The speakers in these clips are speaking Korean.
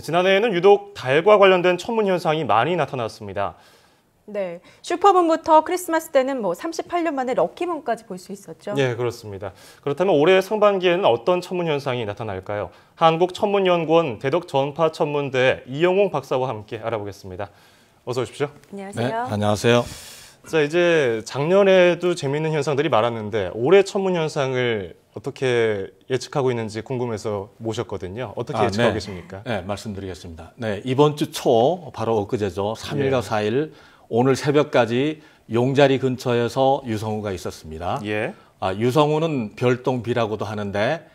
지난해에는 유독 달과 관련된 천문 현상이 많이 나타났습니다. 네. 슈퍼문부터 크리스마스 때는 뭐 38년 만에 럭키문까지 볼 수 있었죠. 네, 그렇습니다. 그렇다면 올해 상반기에는 어떤 천문 현상이 나타날까요? 한국천문연구원 대덕전파천문대 이영웅 박사와 함께 알아보겠습니다. 어서 오십시오. 안녕하세요. 네, 안녕하세요. 자, 이제 작년에도 재미있는 현상들이 많았는데 올해 천문 현상을 어떻게 예측하고 있는지 궁금해서 모셨거든요. 어떻게 아, 예측하고 네. 계십니까? 네, 말씀드리겠습니다. 네, 이번 주 초 바로 엊그제죠. 3일과 예. 4일 오늘 새벽까지 용자리 근처에서 유성우가 있었습니다. 예. 아, 유성우는 별똥비라고도 하는데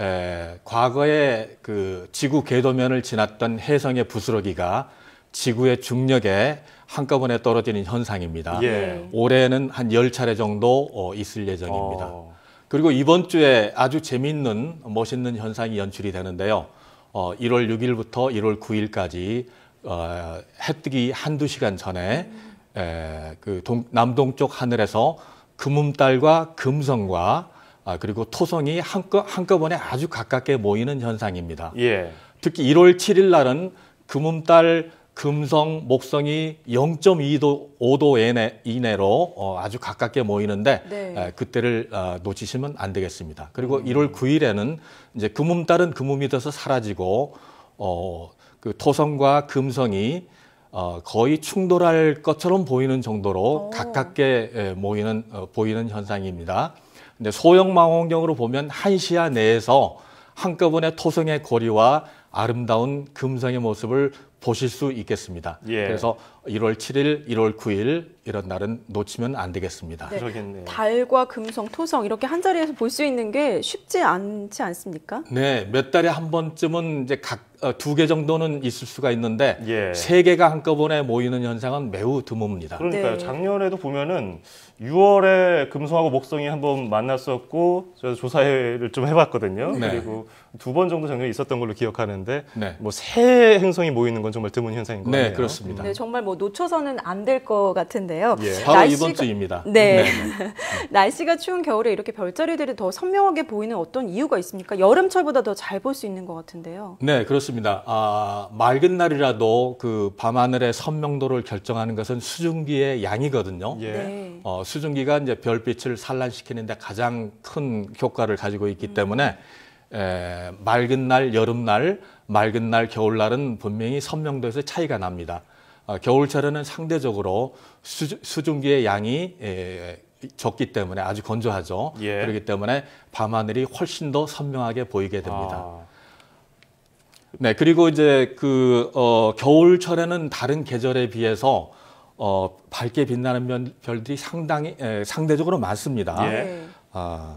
에, 과거에 그 지구 궤도면을 지났던 해성의 부스러기가 지구의 중력에 한꺼번에 떨어지는 현상입니다. 예. 올해는 한 10차례 정도 어, 있을 예정입니다. 어, 그리고 이번 주에 아주 재미있는 멋있는 현상이 연출이 되는데요. 어, 1월 6일부터 1월 9일까지 어, 해뜨기 한두 시간 전에 에, 그 동, 남동쪽 하늘에서 금음달과 금성과 아, 그리고 토성이 한꺼, 한꺼번에 아주 가깝게 모이는 현상입니다. 예. 특히 1월 7일 날은 금음달, 금성, 목성이 0.2도, 5도 이내, 이내로 어, 아주 가깝게 모이는데 네. 에, 그때를 어, 놓치시면 안 되겠습니다. 그리고 1월 9일에는 이제 금음달은 금음이 돼서 사라지고 어, 그 토성과 금성이 어, 거의 충돌할 것처럼 보이는 정도로 오. 가깝게 에, 모이는 어, 보이는 현상입니다. 근데 소형 망원경으로 보면 한 시야 내에서 한꺼번에 토성의 고리와 아름다운 금성의 모습을 보실 수 있겠습니다. 예. 그래서 1월 7일, 1월 9일 이런 날은 놓치면 안 되겠습니다. 네. 그러겠네요. 달과 금성, 토성 이렇게 한 자리에서 볼 수 있는 게 쉽지 않지 않습니까? 네, 몇 달에 한 번쯤은 이제 각 두 개 정도는 있을 수가 있는데 예. 세 개가 한꺼번에 모이는 현상은 매우 드뭅니다. 그러니까요. 네. 작년에도 보면은 6월에 금성하고 목성이 한번 만났었고 제가 조사를 좀 해봤거든요. 네. 그리고 두 번 정도 작년에 있었던 걸로 기억하는데 네. 뭐새 행성이 모이는 건 정말 드문 현상인 것 네, 같네요. 그렇습니다. 네, 정말 뭐 놓쳐서는 안 될 것 같은데요. 예. 바로 날씨가- 이번 주입니다. 네. 날씨가 추운 겨울에 이렇게 별자리들이 더 선명하게 보이는 어떤 이유가 있습니까? 여름철보다 더 잘 볼 수 있는 것 같은데요. 네, 그렇습니다. 아, 맑은 날이라도 그 밤하늘의 선명도를 결정하는 것은 수증기의 양이거든요. 예. 네. 어, 수증기가 이제 별빛을 산란시키는데 가장 큰 효과를 가지고 있기 때문에 에, 맑은 날, 여름날, 맑은 날, 겨울날은 분명히 선명도에서 차이가 납니다. 어, 겨울철에는 상대적으로 수, 수증기의 양이 에, 적기 때문에 아주 건조하죠. 예. 그렇기 때문에 밤하늘이 훨씬 더 선명하게 보이게 됩니다. 아, 네, 그리고 이제 그, 어, 겨울철에는 다른 계절에 비해서 어, 밝게 빛나는 별- 별들이 상당히, 에, 상대적으로 많습니다. 예. 네. 아,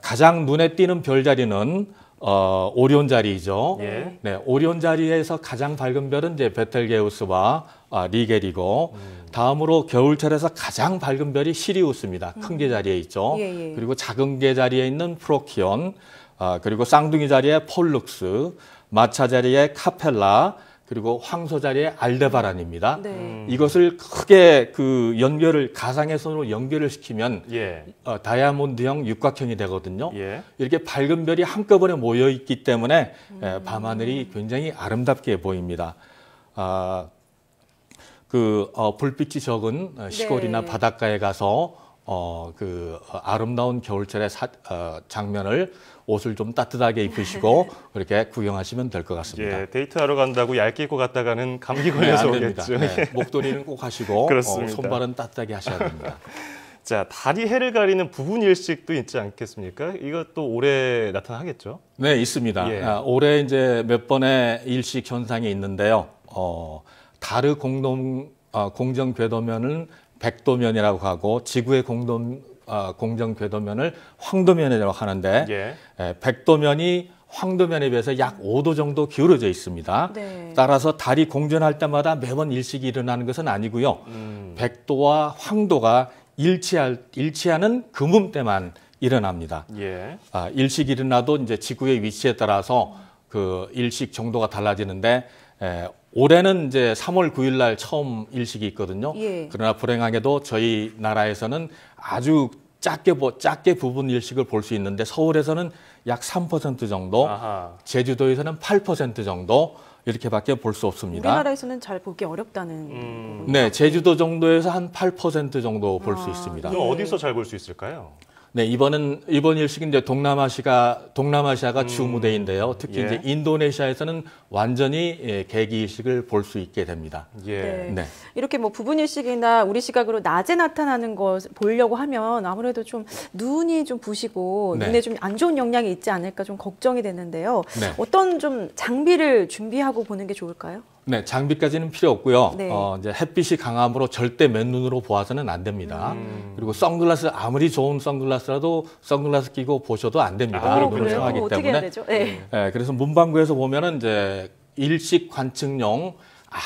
가장 눈에 띄는 별자리는 어, 오리온 자리이죠. 예. 네, 오리온 자리에서 가장 밝은 별은 이제 베텔게우스와 아, 리겔이고 다음으로 겨울철에서 가장 밝은 별이 시리우스입니다. 큰개 자리에 있죠. 예, 예. 그리고 작은 개 자리에 있는 프로키온, 아, 그리고 쌍둥이 자리에 폴룩스, 마차 자리에 카펠라, 그리고 황소 자리에 알데바란입니다. 네. 음. 이것을 크게 그 연결을 가상의 손으로 연결을 시키면 예. 어, 다이아몬드형 육각형이 되거든요. 예. 이렇게 밝은 별이 한꺼번에 모여 있기 때문에 에, 밤하늘이 굉장히 아름답게 보입니다. 아, 그 어, 불빛이 적은 어, 시골이나 네. 바닷가에 가서 어, 그 어, 아름다운 겨울철의 사, 어, 장면을 옷을 좀 따뜻하게 입으시고 그렇게 구경하시면 될 것 같습니다. 예. 데이트하러 간다고 얇게 입고 갔다가는 감기 네, 걸려서 안 됩니다. 오겠죠. 네, 목도리는 꼭 하시고 어, 그렇습니다. 손발은 따뜻하게 하셔야 됩니다. 자, 달이 해를 가리는 부분 일식도 있지 않겠습니까? 이것도 올해 나타나겠죠? 네, 있습니다. 예. 아, 올해 이제 몇 번의 일식 현상이 있는데요. 어, 달의 공동 어, 공정 궤도면은 백도면이라고 하고 지구의 공동 어, 공정 궤도면을 황도면이라고 하는데 예. 에, 백도면이 황도면에 비해서 약 5도 정도 기울어져 있습니다. 네. 따라서 달이 공전할 때마다 매번 일식이 일어나는 것은 아니고요. 음. 백도와 황도가 일치할, 일치하는 금음 때만 일어납니다. 예. 아, 일식이 일어나도 이제 지구의 위치에 따라서 그 일식 정도가 달라지는데 에, 올해는 이제 3월 9일 날 처음 일식이 있거든요. 예. 그러나 불행하게도 저희 나라에서는 아주 작게 보- 작게 부분 일식을 볼 수 있는데 서울에서는 약 3% 정도, 아하. 제주도에서는 8% 정도 이렇게밖에 볼 수 없습니다. 우리나라에서는 잘 보기 어렵다는 음. 네, 제주도 정도에서 한 8% 정도 볼수 아, 있습니다. 그럼 예. 어디서 잘 볼 수 있을까요? 네, 이번은 이번 일식은 이제 동남아시아가 동남아시아가 주 무대인데요. 특히 예. 이제 인도네시아에서는 완전히 예, 개기 일식을 볼 수 있게 됩니다. 예. 네. 네. 이렇게 뭐 부분 일식이나 우리 시각으로 낮에 나타나는 것 보려고 하면 아무래도 좀 눈이 좀 부시고 네. 눈에 좀 안 좋은 영향이 있지 않을까 좀 걱정이 되는데요. 네. 어떤 좀 장비를 준비하고 보는 게 좋을까요? 네, 장비까지는 필요 없고요. 네. 어, 이제 햇빛이 강함으로 절대 맨눈으로 보아서는 안 됩니다. 음. 그리고 선글라스 아무리 좋은 선글라스라도 선글라스 끼고 보셔도 안 됩니다. 아, 어, 그렇군요. 그래요? 하기 어떻게 때문에. 네. 예, 그래서 문방구에서 보면은 이제 일식 관측용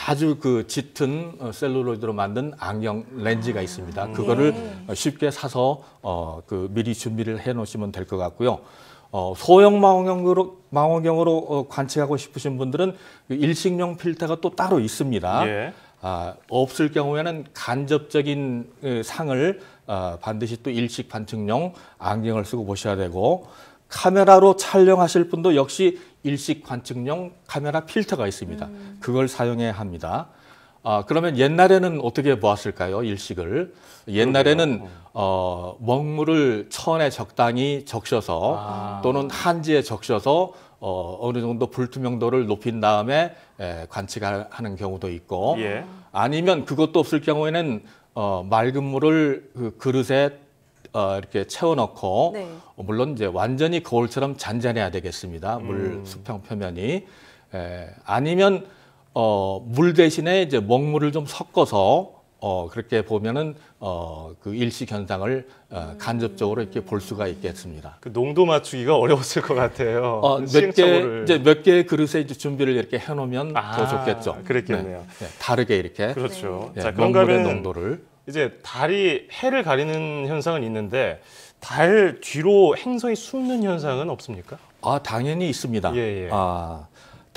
아주 그 짙은 어, 셀룰로이드로 만든 안경 렌즈가 있습니다. 그거를 어, 쉽게 사서 어, 그 미리 준비를 해 놓으시면 될 것 같고요. 어, 소형 망원경으로 망원경으로 어, 관측하고 싶으신 분들은 그 일식용 필터가 또 따로 있습니다. 예. 아, 없을 경우에는 간접적인 그 상을 어, 반드시 또 일식 관측용 안경을 쓰고 보셔야 되고 카메라로 촬영하실 분도 역시 일식 관측용 카메라 필터가 있습니다. 그걸 사용해야 합니다. 아, 그러면 옛날에는 어떻게 보았을까요? 일식을. 옛날에는 어, 먹물을 천에 적당히 적셔서 아. 또는 한지에 적셔서 어, 어느 정도 불투명도를 높인 다음에 에, 관측하는 경우도 있고 예. 아니면 그것도 없을 경우에는 어, 맑은 물을 그 그릇에 어, 이렇게 채워넣고 네. 어, 물론 이제 완전히 거울처럼 잔잔해야 되겠습니다. 물 음. 수평 표면이 에, 아니면 어, 물 대신에 이제 먹물을 좀 섞어서 어, 그렇게 보면은 어, 그 일식 현상을 어, 간접적으로 이렇게 볼 수가 있겠습니다. 그 농도 맞추기가 어려웠을 것 같아요. 어, 몇개 시행착오를. 이제 몇 개의 그릇에 이제 준비를 이렇게 해놓으면 아, 더 좋겠죠. 그랬겠네요. 네, 네, 다르게 이렇게 그렇죠. 네, 자, 그런가 먹물의 농도를 이제 달이 해를 가리는 현상은 있는데 달 뒤로 행성이 숨는 현상은 없습니까? 아 당연히 있습니다. 예, 예. 아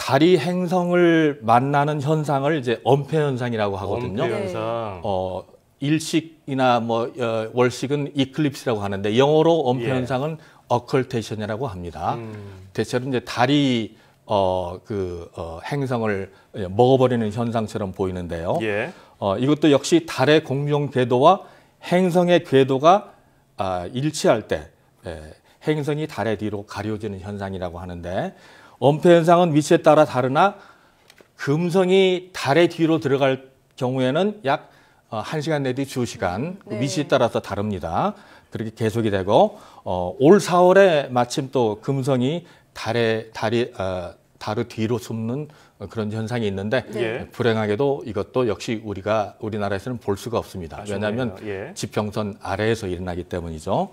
달이 행성을 만나는 현상을 이제 엄폐 현상이라고 하거든요. 네. 현상. 어 일식이나 뭐 어, 월식은 이클립스라고 하는데 영어로 엄폐 예. 현상은 어컬테이션이라고 합니다. 음. 대체로 이제 달이 어그 어, 행성을 예, 먹어버리는 현상처럼 보이는데요. 예. 어, 이것도 역시 달의 공룡 궤도와 행성의 궤도가 아, 일치할 때 예, 행성이 달의 뒤로 가려지는 현상이라고 하는데 엄폐 현상은 위치에 따라 다르나 금성이 달의 뒤로 들어갈 경우에는 약 어, 1시간 내지 2시간 네. 위치에 따라서 다릅니다. 그렇게 계속이 되고 어, 올 4월에 마침 또 금성이 달의 달이 어, 달의 뒤로 숨는 어, 그런 현상이 있는데 예. 불행하게도 이것도 역시 우리가 우리나라에서는 볼 수가 없습니다. 아쉽네요. 왜냐하면 예. 지평선 아래에서 일어나기 때문이죠.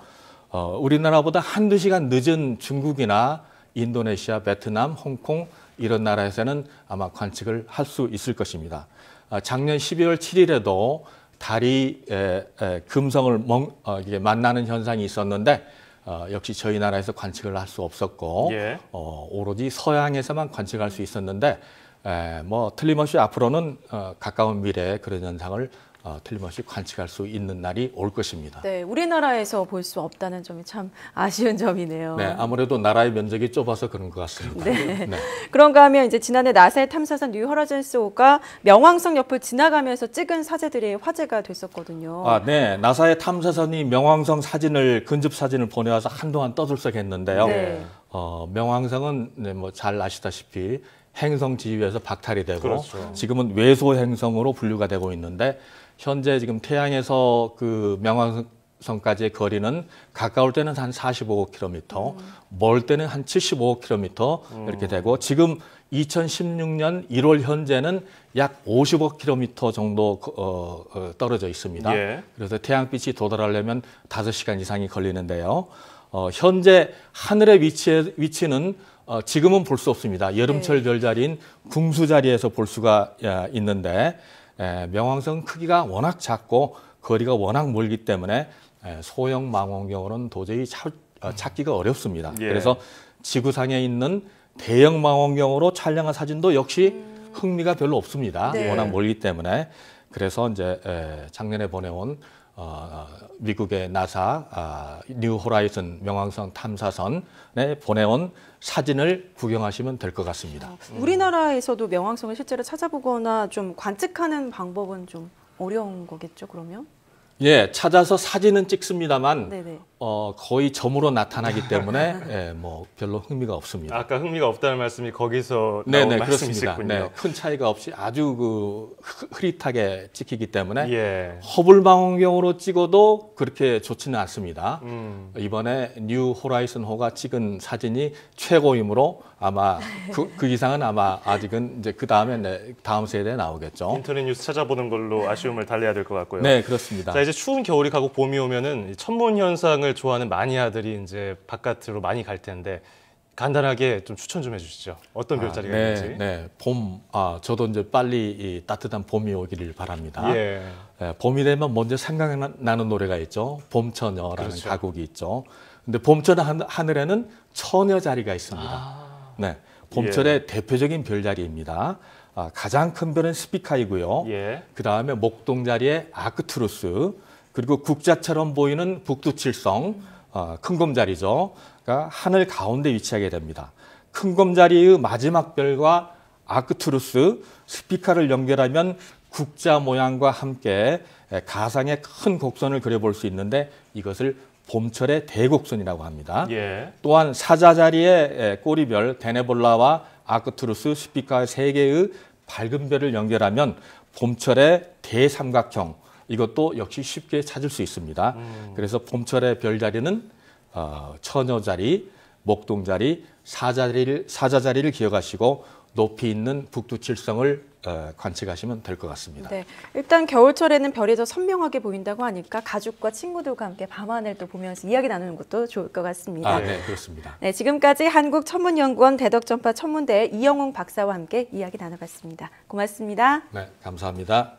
어, 우리나라보다 한두 시간 늦은 중국이나 인도네시아, 베트남, 홍콩 이런 나라에서는 아마 관측을 할 수 있을 것입니다. 아, 작년 12월 7일에도 달이 에, 에, 금성을 멍, 어, 만나는 현상이 있었는데 어, 역시 저희 나라에서 관측을 할 수 없었고 예. 어, 오로지 서양에서만 관측할 수 있었는데 에, 뭐 틀림없이 앞으로는 어, 가까운 미래에 그런 현상을 어, 틀림없이 관측할 수 있는 날이 올 것입니다. 네, 우리나라에서 볼 수 없다는 점이 참 아쉬운 점이네요. 네, 아무래도 나라의 면적이 좁아서 그런 것 같습니다. 네. 그런가 하면 이제 지난해 나사의 탐사선 New Horizons호가 명왕성 옆을 지나가면서 찍은 사진들이 화제가 됐었거든요. 아, 네. 나사의 탐사선이 명왕성 사진을 근접 사진을 보내와서 한동안 떠들썩했는데요. 네. 어, 명왕성은 네, 뭐잘 아시다시피 행성 지위에서 박탈이 되고 그렇죠. 지금은 외소 행성으로 분류가 되고 있는데 현재 지금 태양에서 그 명왕성까지의 거리는 가까울 때는 한 45km, 멀 때는 한 75km 이렇게 되고 지금 2016년 1월 현재는 약 55km 정도 어, 어, 떨어져 있습니다. 예. 그래서 태양빛이 도달하려면 5시간 이상이 걸리는데요. 어, 현재 하늘의 위치에, 위치는 어, 지금은 볼 수 없습니다. 여름철 별자리인 궁수 자리에서 볼 수가 야, 있는데 에, 명왕성 크기가 워낙 작고 거리가 워낙 멀기 때문에 에, 소형 망원경으로는 도저히 찾, 어, 찾기가 어렵습니다. 예. 그래서 지구상에 있는 대형 망원경으로 촬영한 사진도 역시 흥미가 별로 없습니다. 네. 워낙 멀기 때문에 그래서 이제 에, 작년에 보내온 어, 미국의 나사 아, New Horizon 명왕성 탐사선에 보내온 사진을 구경하시면 될 것 같습니다. 우리나라에서도 명왕성을 실제로 찾아보거나 좀 관측하는 방법은 좀 어려운 거겠죠, 그러면? 예, 찾아서 사진은 찍습니다만 네네. 어, 거의 점으로 나타나기 때문에 예, 뭐 별로 흥미가 없습니다. 아까 흥미가 없다는 말씀이 거기서 나온 네네 그렇습니다. 말씀이시군요. 네, 큰 차이가 없이 아주 그 흐- 흐릿하게 찍히기 때문에 예. 허블 망원경으로 찍어도 그렇게 좋지는 않습니다. 음. 이번에 New Horizon호가 찍은 사진이 최고이므로 아마 그, 그 이상은 아마 아직은 이제 그 다음에 네, 다음 세대에 나오겠죠. 인터넷 뉴스 찾아보는 걸로 아쉬움을 달래야 될 것 같고요. 네 그렇습니다. 자 이제 추운 겨울이 가고 봄이 오면은 이 천문 현상을 좋아하는 마니아들이 이제 바깥으로 많이 갈 텐데 간단하게 좀 추천 좀 해주시죠. 어떤 별자리가 네, 있는지. 네, 봄. 아 저도 이제 빨리 이 따뜻한 봄이 오기를 바랍니다. 예. 예, 봄이 되면 먼저 생각나는 노래가 있죠. 봄처녀라는 그렇죠. 가곡이 있죠. 근데 봄처녀 한- 하늘에는 처녀 자리가 있습니다. 아. 네, 봄철의 대표적인 별자리입니다. 아, 가장 큰 별은 스피카이고요. 예. 그 다음에 목동 자리에 아크투루스, 그리고 국자처럼 보이는 북두칠성, 어, 큰 곰자리죠. 가 하늘 가운데 위치하게 됩니다. 큰 곰자리의 마지막 별과 아크투루스, 스피카를 연결하면 국자 모양과 함께 에, 가상의 큰 곡선을 그려볼 수 있는데 이것을 봄철의 대곡선이라고 합니다. 예. 또한 사자 자리에 에, 꼬리별 데네볼라와 아크투루스 스피카 세 개의 밝은 별을 연결하면 봄철의 대삼각형 이것도 역시 쉽게 찾을 수 있습니다. 그래서 봄철의 별 자리는 어, 처녀 자리, 목동 자리, 사자 자리를 사자 자리를 기억하시고 높이 있는 북두칠성을 어, 관측하시면 될 것 같습니다. 네. 일단 겨울철에는 별이 더 선명하게 보인다고 하니까 가족과 친구들과 함께 밤하늘 또 보면서 이야기 나누는 것도 좋을 것 같습니다. 아, 네, 그렇습니다. 네, 지금까지 한국천문연구원 대덕전파 천문대 이영웅 박사와 함께 이야기 나눠봤습니다. 고맙습니다. 네, 감사합니다.